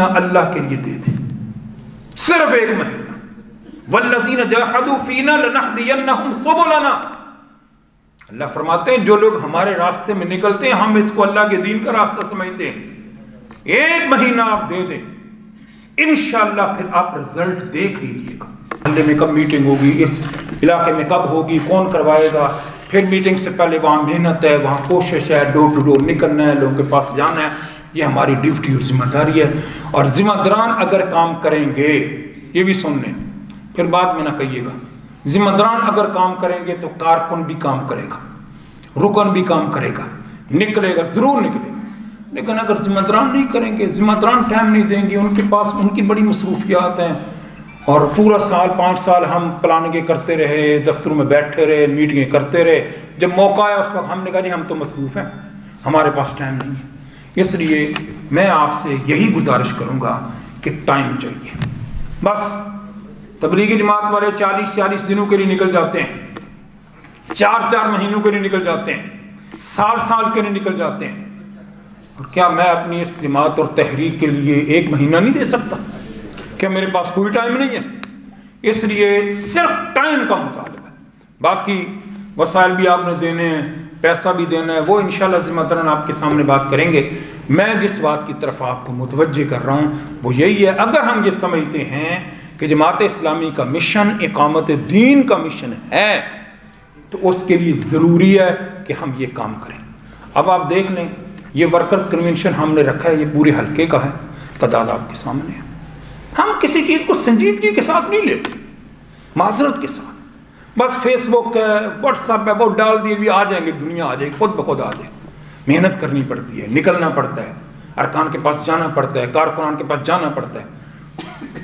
महीना अल्लाह के लिए दे दे। सिर्फ़ एक महीना। वल्लजीन जाहदू फीना लनहदियन्नहुम सुबुलना। अल्लाह फरमाते हैं, जो लोग हमारे रास्ते में निकलते हैं, हम इसको अल्लाह के दीन का रास्ता समझते हैं। एक महीना आप दे दें। इनशाला फिर आप रिज़ल्ट देख लीजिएगा। मोहल्ले में कब मीटिंग होगी, इस इलाके में कब होगी, कौन करवाएगा? फिर मीटिंग से पहले वहाँ मेहनत है, वहाँ कोशिश है, डोर टू डोर निकलना है, लोगों के पास जाना है। ये हमारी ड्यूटी और ज़िम्मेदारी है। और जिम्मेदारान अगर काम करेंगे, ये भी सुन लें, फिर बाद में ना कहिएगा। जिम्मेदारान अगर काम करेंगे तो कारकुन भी काम करेगा, रुकन भी काम करेगा, निकलेगा, ज़रूर निकलेगा। लेकिन अगर जिम्मेदारान नहीं करेंगे, जिम्मेदारान टाइम नहीं देंगे, उनके पास उनकी बड़ी मसरूफियात हैं। और पूरा साल, पाँच साल हम प्लानिंगें करते रहे, दफ्तरों में बैठे रहे मीटिंगें करते रहे। जब मौका आया, उस वक्त हमने कहा, जी, हम तो मसरूफ़ हैं, हमारे पास टाइम नहीं है। इसलिए मैं आपसे यही गुजारिश करूँगा कि टाइम चाहिए। बस, तबलीगी जमात वाले चालीस चालीस दिनों के लिए निकल जाते हैं। चार चार महीनों के लिए निकल जाते हैं। साल साल के लिए निकल जाते हैं। और क्या मैं अपनी इस जमात और तहरीक के लिए एक महीना नहीं दे सकता? क्या मेरे पास कोई टाइम नहीं है? इसलिए सिर्फ़ टाइम का मुतालबा। है बाकी वसाइल भी आपने देने हैं। पैसा भी देना है, वो इन जिम्मेदारान आपके सामने बात करेंगे। मैं जिस बात की तरफ़ आपको मुतवजह कर रहा हूँ, वो यही है, अगर हम ये समझते हैं कि जमात इस्लामी का मिशन, इकामत दीन का मिशन है तो उसके लिए ज़रूरी है कि हम ये काम करें। अब आप देख लें, ये वर्कर्स कन्वेंशन हमने रखा है, ये पूरे हल्के का है, तादाद आपके सामने है। हम किसी चीज़ को संजीदगी के साथ नहीं लेते, माजरत के साथ। बस फेसबुक है व्हाट्सअप है वो डाल दिए, भी आ जाएँगे, दुनिया आ जाएगी, खुद ब खुद आ जाएगी मेहनत करनी पड़ती है, निकलना पड़ता है, अरकान के पास जाना पड़ता है, कारकुनान के पास जाना पड़ता है।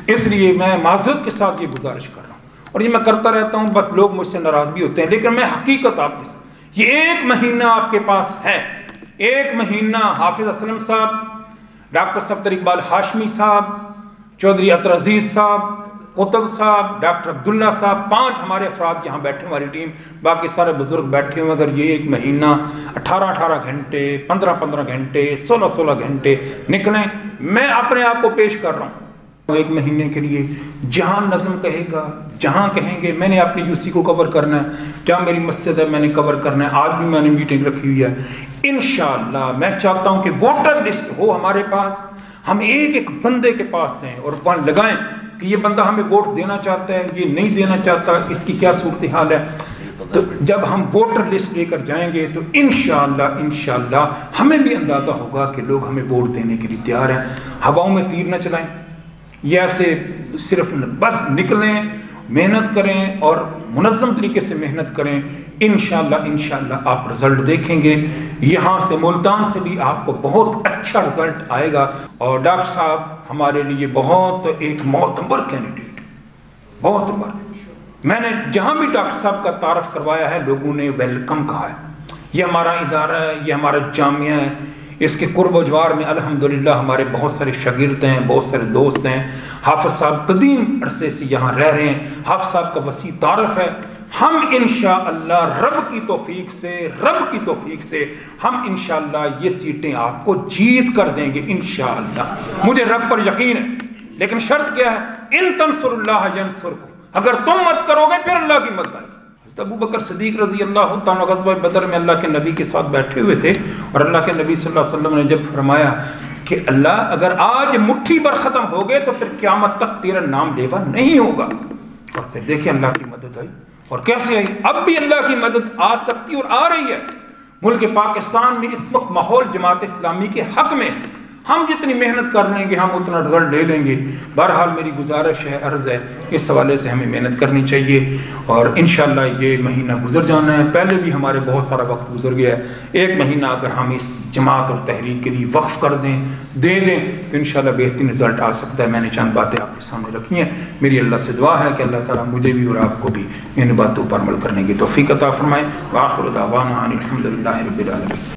इसलिए मैं माजरत के साथ ये गुजारिश कर रहा हूँ। और ये मैं करता रहता हूँ, बस लोग मुझसे नाराज़ भी होते हैं, लेकिन मैं हकीकत आपके साथ ये एक महीना आपके पास है। एक महीना हाफिज असलम साहब, डॉक्टर सफ्तर इकबाल हाशमी साहब, चौधरी अतर अज़ीज़ साहब कुतब साहब, डॉक्टर अब्दुल्ला साहब, पाँच हमारे अफराद यहाँ बैठे हमारी टीम। बाकी सारे बुज़ुर्ग बैठे हुए अगर ये एक महीना अठारह अठारह घंटे पंद्रह पंद्रह घंटे सोलह सोलह घंटे निकलें, मैं अपने आप को पेश कर रहा हूँ। एक महीने के लिए जहाँ नज़म कहेगा, जहाँ कहेंगे, मैंने अपनी यूसी को कवर करना है। जहाँ मेरी मस्जिद है, मैंने कवर करना है। आज भी मैंने मीटिंग रखी हुई है। इन मैं चाहता हूँ कि वोटर लिस्ट हो हमारे पास। हम एक एक बंदे के पास जाएँ और वहाँ लगाएँ। कि ये बंदा हमें वोट देना चाहता है, ये नहीं देना चाहता, इसकी क्या सूरत हाल है? तो जब हम वोटर लिस्ट लेकर जाएँगे तो इन शह हमें भी अंदाज़ा होगा कि लोग हमें वोट देने के लिए तैयार हैं। हवाओं में तीर न चलाएँ। या ऐसे सिर्फ़ बस निकलें मेहनत करें और मुनज़म तरीके से मेहनत करें इन इनशाला आप रिज़ल्ट देखेंगे। यहाँ से मुल्तान से भी आपको बहुत अच्छा रिज़ल्ट आएगा और डॉक्टर साहब हमारे लिए बहुत एक मोतबर कैंडिडेट, बहुत बड़ मैंने जहाँ भी डॉक्टर साहब का तारफ़ करवाया है, लोगों ने वेलकम कहा है। ये हमारा इदारा है, ये हमारा जामिया है इसके कुर्ब जवार में अल्हम्दुलिल्लाह हमारे बहुत सारे शागिर्द हैं, बहुत सारे दोस्त हैं। हाफ़ साहब कदीम अरसे से यहाँ रह रहे हैं। हाफ़ साहब का वसी तारफ़ है। हम इन रब की तोफ़ीक से, रब की तोफ़ीक से हम इन ये सीटें आपको जीत कर देंगे इन मुझे रब पर यकीन है, लेकिन शर्त क्या है? इन तनसुर अगर तुम मत करोगे, फिर अल्लाह की मत आएगी अबू बकर सदीक रज़ी अल्लाह गजब बदर में अल्लाह के नबी के साथ बैठे हुए थे और अल्लाह के नबी वसल्लम ने जब फरमाया कि अल्लाह, अगर आज मुट्ठी पर ख़त्म हो गए तो फिर क्यामत तक तेरा नाम लेवा नहीं होगा। और फिर देखिए अल्लाह की मदद आई। और कैसे आई? अब भी अल्लाह की मदद आ सकती और आ रही है। मुल्क पाकिस्तान में इस वक्त माहौल जमात इस्लामी के हक में हम जितनी मेहनत कर लेंगे, हम उतना रिज़ल्ट ले लेंगे। बहरहाल, मेरी गुजारिश है, अर्ज़ है इस हवाले से हमें मेहनत करनी चाहिए और इन ये महीना गुजर जाना है। पहले भी हमारे बहुत सारा वक्त गुजर गया है। एक महीना अगर हम इस जमात और तहरीक के लिए वक्फ़ कर दें, दे दें तो इन बेहतरीन रिज़ल्ट आ सकता है। मैंने चंद बातें आपके सामने रखी हैं। मेरी अल्लाह से दुआ है कि अल्लाह ताला मुझे भी और आपको भी इन बातों पर अमल करने की तोफ़ी अता फ़रमाएँ। वाखुर दावाना अलहमदिल्ला रबालमी